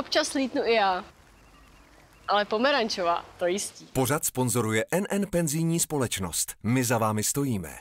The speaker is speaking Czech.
Občas lítnu i já. Ale pomerančová, to jistí. Pořad sponzoruje NN Penzijní společnost. My za vámi stojíme.